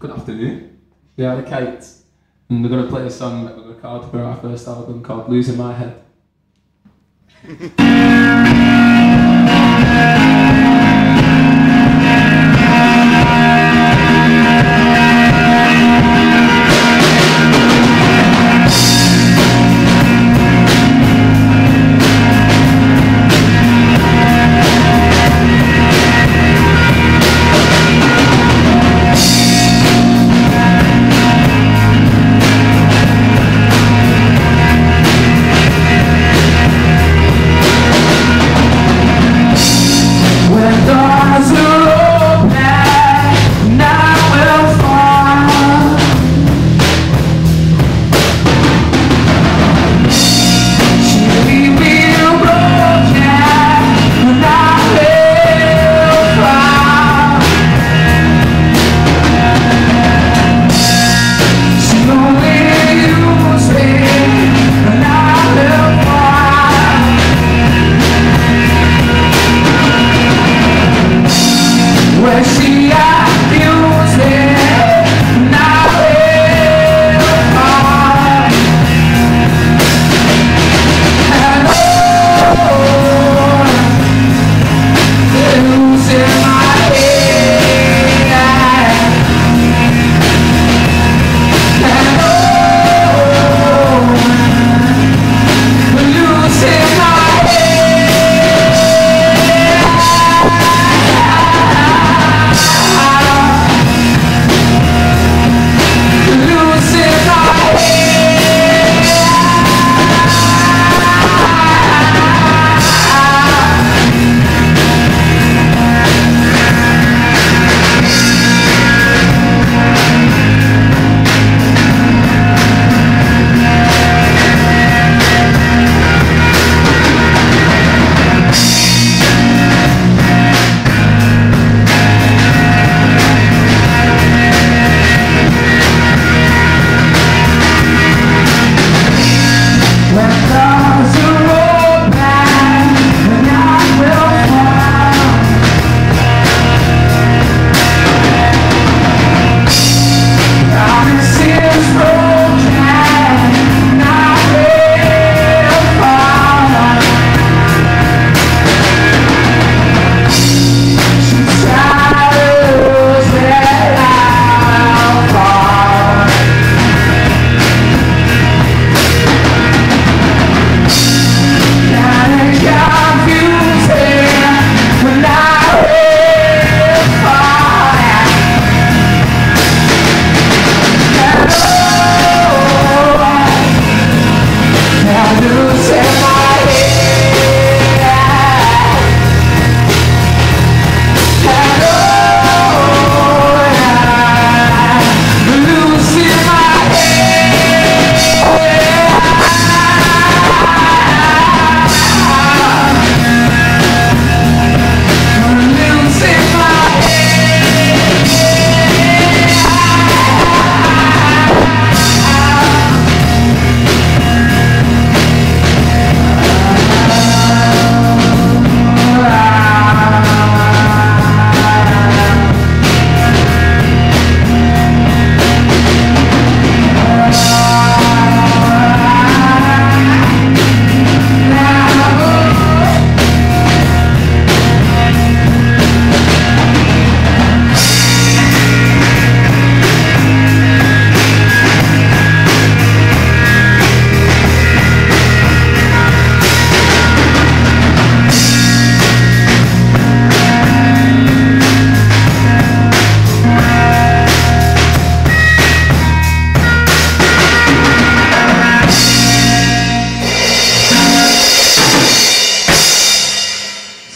Good afternoon. We are the Kites, and we're going to play a song that we recorded for our first album called Losing My Head.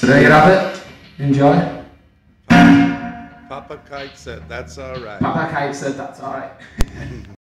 So there you have it. Enjoy. Papa Kite said, that's all right. Papa Kite said that's alright.